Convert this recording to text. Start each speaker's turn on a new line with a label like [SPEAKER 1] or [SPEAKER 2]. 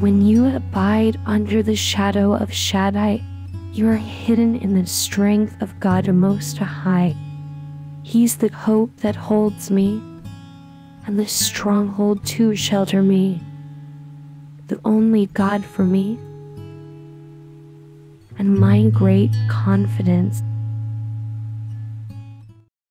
[SPEAKER 1] When you abide under the shadow of Shaddai, you are hidden in the strength of God Most High. He's the hope that holds me, and the stronghold to shelter me, the only God for me, and my great confidence